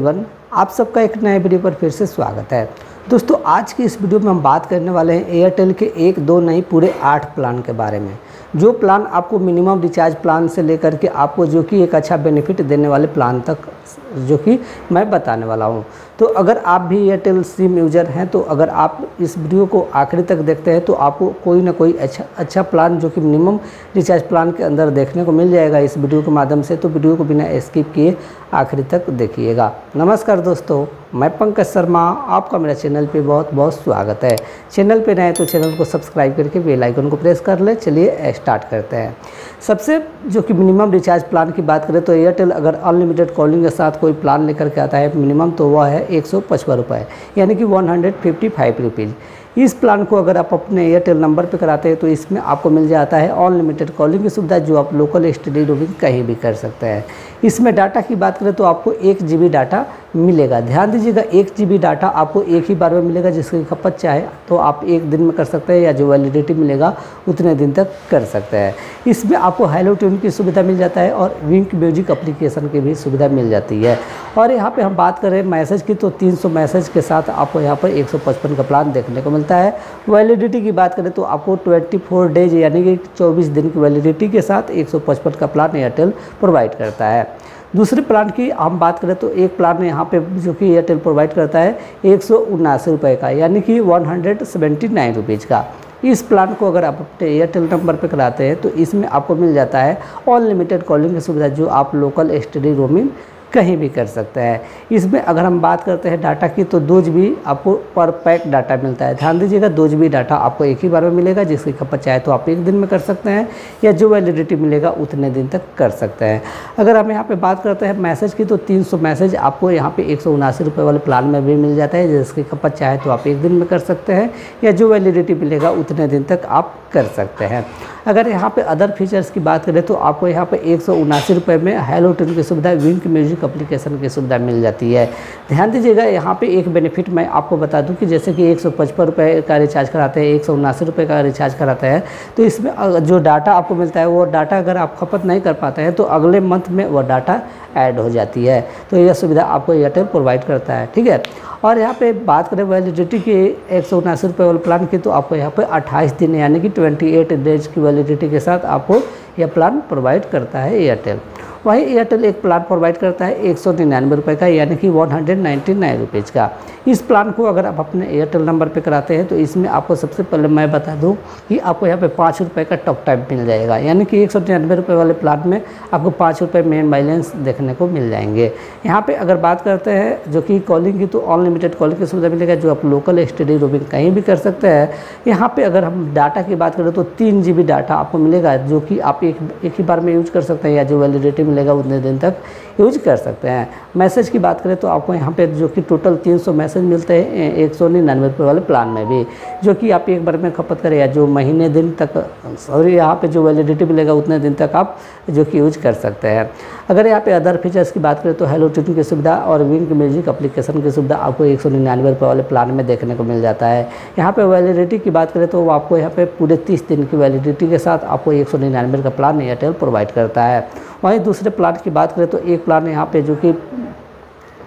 Everyone आप सबका एक नए वीडियो पर फिर से स्वागत है। दोस्तों, आज की इस वीडियो में हम बात करने वाले हैं एयरटेल के एक, दो नहीं पूरे आठ प्लान के बारे में। जो प्लान आपको मिनिमम रिचार्ज प्लान से लेकर के आपको जो कि एक अच्छा बेनिफिट देने वाले प्लान तक, जो कि मैं बताने वाला हूँ। तो अगर आप भी एयरटेल सिम यूज़र हैं तो अगर आप इस वीडियो को आखिरी तक देखते हैं तो आपको कोई ना कोई अच्छा अच्छा प्लान जो कि मिनिमम रिचार्ज प्लान के अंदर देखने को मिल जाएगा इस वीडियो के माध्यम से तो वीडियो को बिना स्किप किए आखिरी तक देखिएगा। नमस्कार दोस्तों। मैं पंकज शर्मा, आपका मेरा चैनल पे बहुत बहुत स्वागत है। चैनल पे नए तो चैनल को सब्सक्राइब करके बेल आइकन को प्रेस कर ले। चलिए स्टार्ट करते हैं। सबसे, जो कि मिनिमम रिचार्ज प्लान की बात करें तो एयरटेल अगर अनलिमिटेड कॉलिंग के साथ कोई प्लान लेकर के आता है मिनिमम तो वह है एक सौ यानी कि वन हंड्रेड इस प्लान को अगर आप अपने एयरटेल नंबर पर कराते हैं तो इसमें आपको मिल जाता है अनलिमिटेड कॉलिंग की सुविधा, जो आप लोकल स्टडी रोमिंग कहीं भी कर सकते हैं। इसमें डाटा की बात करें तो आपको एक जी डाटा मिलेगा। ध्यान दीजिएगा, एक जीबी डाटा आपको एक ही बार में मिलेगा, जिसकी खपत चाहे तो आप एक दिन में कर सकते हैं या जो वैलिडिटी मिलेगा, उतने दिन तक कर सकते हैं। इसमें आपको हेलो ट्यून की सुविधा मिल जाता है और विंक म्यूज़िक अप्लीकेशन की भी सुविधा मिल जाती है। और यहाँ पे हम बात करें मैसेज की तो 300 मैसेज के साथ आपको यहाँ पर 155 का प्लान देखने को मिलता है। वैलिडिटी की बात करें तो आपको 24 डेज़ यानी कि 24 दिन की वैलिडिटी के साथ 155 का प्लान एयरटेल प्रोवाइड करता है। दूसरे प्लान की हम बात करें तो एक प्लान यहाँ पे जो कि एयरटेल प्रोवाइड करता है एक सौ उनासी रुपये का, यानी कि one hundred seventy nine rupees का। इस प्लान को अगर आप अपने एयरटेल नंबर पर कराते हैं तो इसमें आपको मिल जाता है अनलिमिटेड कॉलिंग की सुविधा जो आप लोकल स्टडी रोमिंग कहीं भी कर सकते हैं। इसमें अगर हम बात करते हैं डाटा की तो दो जी आपको पर पैक डाटा मिलता है। ध्यान दीजिएगा, दो जी डाटा आपको एक ही बार में मिलेगा, जिसकी खपत चाहे तो आप एक दिन में कर सकते हैं, या जो वैलिडिटी मिलेगा उतने दिन तक कर सकते हैं। अगर हम यहाँ पे बात करते हैं मैसेज की तो 300 मैसेज आपको यहाँ पर एक वाले प्लान में भी मिल जाता है, जिसकी खपत चाहे तो आप एक दिन में कर सकते हैं, या जो वैलिडिटी मिलेगा उतने दिन तक आप कर सकते हैं। अगर यहाँ पे अदर फीचर्स की बात करें तो आपको यहाँ पे एक सौ में हेलो टेन की सुविधा विंक म्यूज़िक अप्लीकेशन की सुविधा मिल जाती है। ध्यान दीजिएगा, यहाँ पे एक बेनिफिट मैं आपको बता दूँ कि जैसे कि एक सौ का रिचार्ज कराते हैं, एक सौ का रिचार्ज कराते हैं तो इसमें जो डाटा आपको मिलता है, वो डाटा अगर आप खपत नहीं कर पाते हैं तो अगले मंथ में वो डाटा ऐड हो जाती है। तो यह सुविधा आपको एयरटेल प्रोवाइड करता है, ठीक है? और यहाँ पे बात करें वैलिडिटी की, एक सौ वाले प्लान की तो आपको यहाँ पे 28 दिन, यानी कि 28 डेज़ की वैलिडिटी के साथ आपको यह प्लान प्रोवाइड करता है एयरटेल वहीं एयरटेल एक प्लान प्रोवाइड करता है एक सौ निन्यानवे रुपये का, यानी कि one hundred ninety nine rupees का। इस प्लान को अगर आप अपने एयरटेल नंबर पे कराते हैं तो इसमें आपको सबसे पहले मैं बता दूँ कि आपको यहाँ पे पाँच रुपये का टॉक टाइम मिल जाएगा। यानी कि एक सौ निन्यानवे रुपये वाले प्लान में आपको पाँच रुपये मेन बैलेंस देखने को मिल जाएँगे। यहाँ पर अगर बात करते हैं, जो कि कॉलिंग की तो अनलिमिटेड कॉलिंग की सुविधा मिलेगा, जो आप लोकल स्टडी रोमिंग कहीं भी कर सकते हैं। यहाँ पर अगर हम डाटा की बात करें तो तीन जी डाटा आपको मिलेगा, जो कि आप एक एक ही बार में यूज़ कर सकते हैं, या जो वैलिडिटी मिलेगा उतने दिन तक यूज़ कर सकते हैं। मैसेज की बात करें तो आपको यहाँ पे जो कि टोटल 300 मैसेज मिलते हैं एक सौ निन्यानवे रुपये वाले प्लान में भी, जो कि आप एक बार में खपत करें या जो महीने दिन तक सॉरी यहाँ पे जो वैलिडिटी मिलेगा उतने दिन तक आप जो कि यूज़ कर सकते हैं। अगर यहाँ पे अदर फीचर्स की बात करें तो हेलो ट्यूटिंग की सुविधा और विंग म्यूज़िक अप्लीकेशन की सुविधा आपको एक सौ निन्यानवे रुपये वाले प्लान में देखने को मिल जाता है। यहाँ पर वैलिडिटी की बात करें तो आपको यहाँ पर पूरे तीस दिन की वैलिडिटी के साथ आपको एक सौ निन्यानवे का प्लान एयरटेल प्रोवाइड करता है। वहीं दूसरे प्लान की बात करें तो एक प्लान यहाँ पर जो कि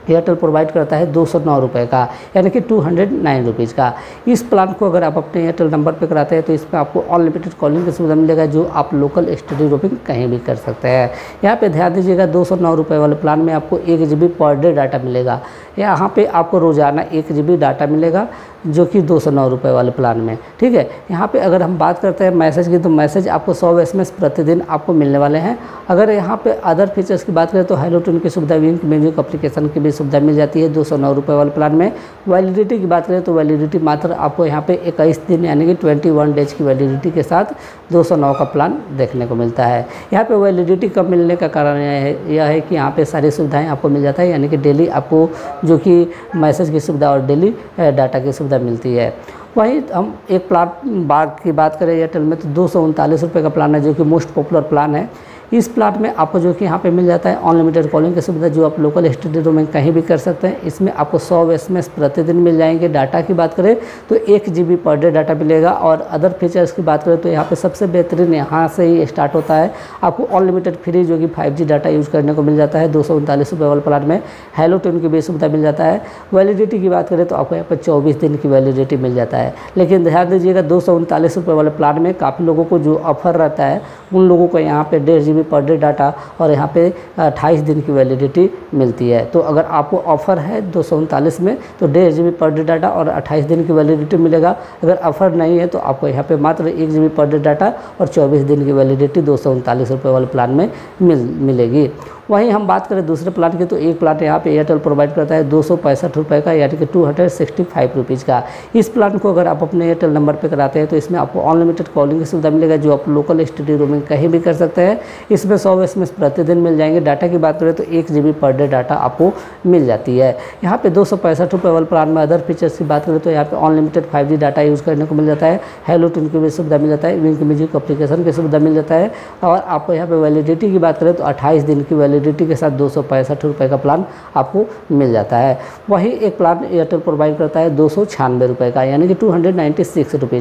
एयरटेल प्रोवाइड करता है दो सौ नौ रुपये का, यानी कि टू हंड्रेड नाइन रुपीज़ का। इस प्लान को अगर आप अपने एयरटेल नंबर पर कराते हैं तो इसमें आपको अनलिमिटेड कॉलिंग की सुविधा मिलेगा, जो आप लोकल स्टडी रोपिंग कहीं भी कर सकते हैं। यहाँ पर ध्यान दीजिएगा, दो सौ नौ रुपये वाले प्लान में आपको एक G B per day data मिलेगा। यहाँ पर आपको रोज़ाना एक जी बी डाटा मिलेगा जो कि दो सौ नौ रुपये वाले प्लान में। ठीक है? यहाँ पे अगर हम बात करते हैं मैसेज की तो मैसेज आपको सौ एस प्रतिदिन आपको मिलने वाले हैं। अगर यहाँ पे अदर फीचर्स की बात करें तो हेलो टून की सुविधा विंक म्यूज़िक अप्लीकेशन की भी सुविधा मिल जाती है दो सौ नौ रुपये वाले प्लान में। वैलिडिटी की बात करें तो वैलिडिटी मात्र आपको यहाँ पर इक्कीस दिन, यानी कि ट्वेंटी वन डेज़ की वैलिडिटी के साथ दो सौ नौ का प्लान देखने को मिलता है। यहाँ पर वैलिडिटी कम मिलने का कारण यह है कि यहाँ पर सारी सुविधाएँ आपको मिल जाता है, यानी कि डेली आपको जो कि मैसेज की सुविधा और डेली डाटा की सुविधा मिलती है। वहीं हम एक प्लान, बाग की बात करें एयरटेल में तो दो सौ का प्लान है, जो कि मोस्ट पॉपुलर प्लान है। इस प्लान में आपको जो कि यहाँ पे मिल जाता है अनलिमिटेड कॉलिंग की सुविधा, जो आप लोकल स्टडी में कहीं भी कर सकते हैं। इसमें आपको सौ एस प्रतिदिन मिल जाएँगे। डाटा की बात करें तो एक जी पर डे डाटा मिलेगा। और अदर फीचर्स की बात करें तो यहाँ पर सबसे बेहतरीन यहाँ से ही स्टार्ट होता है। आपको अनलिमिटेड फ्री जो कि फाइव डाटा यूज़ करने को मिल जाता है। दो सौ वाले प्लान में हेलो टेन की भी सुविधा मिल जाता है। वैलिडिटी की बात करें तो आपको यहाँ पर चौबीस दिन की वैलिडिटी मिल जाता है। लेकिन ध्यान दीजिएगा, दो सौ वाले प्लान में काफ़ी लोगों को जो ऑफ़र रहता है, उन लोगों को यहाँ पे डेढ़ जी पर डे डाटा और यहाँ पे अट्ठाईस दिन की वैलिडिटी मिलती है। तो अगर आपको ऑफ़र है दो सौ उनतालीस में तो डेढ़ जी पर डे डाटा और अट्ठाईस दिन की वैलिडिटी मिलेगा। अगर ऑफ़र नहीं है तो आपको यहाँ पे मात्र एक जी पर डे डाटा और चौबीस दिन की वैलिडिटी दो सौ वाले प्लान में मिल, मिलेगी। वहीं हम बात करें दूसरे प्लान की तो एक प्लान यहाँ पे एयरटेल प्रोवाइड करता है दो रुपये का, यानी कि टू हंड्रेड का। इस प्लान को अगर आप अपने एयरटेल नंबर पे कराते हैं तो इसमें आपको अनलिमिटेड कॉलिंग की सुविधा मिलेगा, जो आप लोकल स्टडी रूम में कहीं भी कर सकते हैं। इसमें सौ एस प्रतिदिन मिल जाएँगे। डाटा की बात करें तो एक जी पर डे डाटा आपको मिल जाती है। यहाँ पे दो सौ वाले प्लान में अदर फीचर्स की बात करें तो यहाँ पे अनलिमिटेड फाइव डाटा यूज़ करने को मिल जाता है। हेलो टिन की भी सुविधा मिल जाता है। विंक म्यूज़िक अप्लीकेशन की सुविधा मिल जाता है। और आपको यहाँ पे वैलिडिटी की बात करें तो अट्ठाईस दिन की के साथ दो सौ पैंसठ का प्लान आपको मिल जाता है। वही एक प्लान एयरटेल प्रोवाइड करता है दो सौ का, यानी कि टू हंड्रेड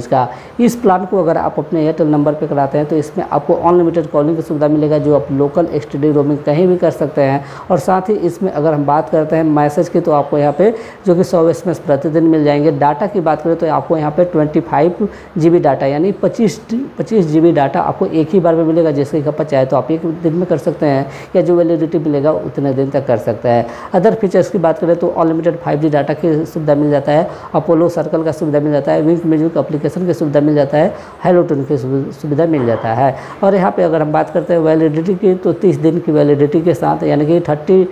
का। इस प्लान को अगर आप अपने एयरटेल नंबर पर कराते हैं तो इसमें आपको अनलिमिटेड कॉलिंग की सुविधा मिलेगा, जो आप लोकल एस रोमिंग कहीं भी कर सकते हैं। और साथ ही इसमें अगर हम बात करते हैं मैसेज की तो आपको यहाँ पे जो कि सौ एस प्रतिदिन मिल जाएँगे। डाटा की बात करें तो आपको यहाँ पे ट्वेंटी फाइव जी डाटा यानी पच्चीस पच्चीस जी डाटा आपको एक ही बार में मिलेगा जैसे कि चाहे तो आप एक दिन में कर सकते हैं, या जो वैलिडिटी मिलेगा, उतने दिन तक कर सकता है। अदर फीचर्स की बात करें तो अनलिमिटेड फाइव डाटा की सुविधा मिल जाता है अपोलो सर्कल का सुविधा मिल जाता है विंक म्यूज़िक अप्लीकेशन की सुविधा मिल जाता है हेलो टून की सुविधा मिल जाता है। और यहाँ पर अगर हम बात करते हैं वैलिडिटी की तो तीस दिन की वैलिडिटी के साथ, यानी कि थर्टी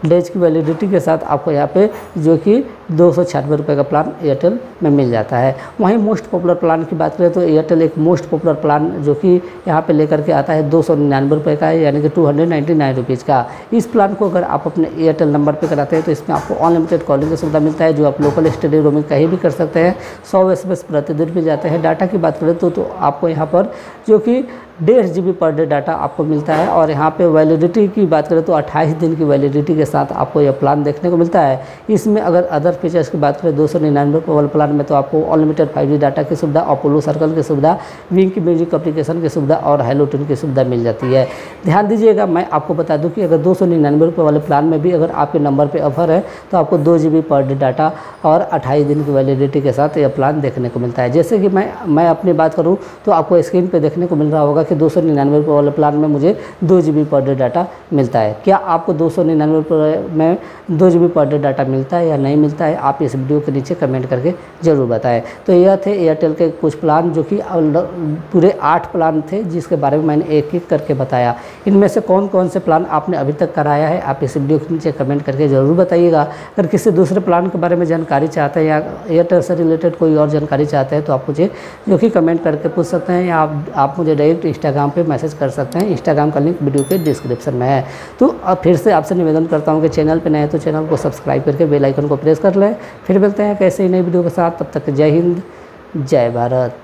डेज़ की वैलिडिटी के साथ आपको यहाँ पे जो कि दो सौ छियानवे रुपये का प्लान एयरटेल में मिल जाता है। वहीं मोस्ट पॉपुलर प्लान की बात करें तो एयरटेल एक मोस्ट पॉपुलर प्लान जो कि यहाँ पे लेकर के आता है दो सौ निन्यानवे रुपये का यानी कि two hundred ninety nine rupees का। इस प्लान को अगर आप अपने एयरटेल नंबर पर कराते हैं तो इसमें आपको अनलिमिटेड कॉलिंग की सुविधा मिलता है जो आप लोकल स्टडी रूम में कहीं भी कर सकते हैं। सौ एस प्रतिदिन मिल जाते हैं। डाटा की बात करें तो, तो आपको यहाँ पर जो कि डेढ़ जी पर डे डाटा आपको मिलता है। और यहाँ पे वैलिडिटी की बात करें तो 28 दिन की वैलिडिटी के साथ आपको यह प्लान देखने को मिलता है। इसमें अगर अदर फीचर्स की बात करें, दो सौ निन्यानवे वाले प्लान में तो आपको अनलिमिटेड फाइव डाटा की सुविधा अपोलो सर्कल की सुविधा विंक म्यूज़िक अप्लीकेशन की सुविधा और हेलो टिन की सुविधा मिल जाती है। ध्यान दीजिएगा, मैं आपको बता दूँ कि अगर दो सौ निन्यानवे वाले प्लान में भी अगर आपके नंबर पर ऑफ़र है तो आपको दो जी पर डे डाटा और अट्ठाईस दिन की वैलिडिटी के साथ यह प्लान देखने को मिलता है। जैसे कि मैं मैं अपनी बात करूँ तो आपको स्क्रीन पर देखने को मिल रहा होगा कि दो सौ निन्यानवे वाले प्लान में मुझे दो जी पर डे डाटा मिलता है। क्या आपको दो सौ निन्यानवे में दो जी पर डे डाटा मिलता है या नहीं मिलता है? आप इस वीडियो के नीचे कमेंट करके ज़रूर बताएँ। तो यह थे एयरटेल के कुछ प्लान जो कि पूरे आठ प्लान थे जिसके बारे में मैंने एक एक करके बताया। इनमें से कौन कौन से प्लान आपने अभी तक कराया है आप इस वीडियो के नीचे कमेंट करके ज़रूर बताइएगा। अगर किसी दूसरे प्लान के बारे में जानकारी चाहते हैं या एयरटेल से रिलेटेड कोई और जानकारी चाहते हैं तो आप मुझे जो कि कमेंट करके पूछ सकते हैं या आप, आप मुझे डायरेक्ट इंस्टाग्राम पर मैसेज कर सकते हैं। इंस्टाग्राम का लिंक वीडियो के डिस्क्रिप्शन में है। तो अब फिर से आपसे निवेदन करता हूँ कि चैनल पर नए तो चैनल को सब्सक्राइब करके बेल आइकन को प्रेस कर लें फिर मिलते हैं, कैसे ही नई वीडियो के साथ? तब तक जय हिंद, जय भारत।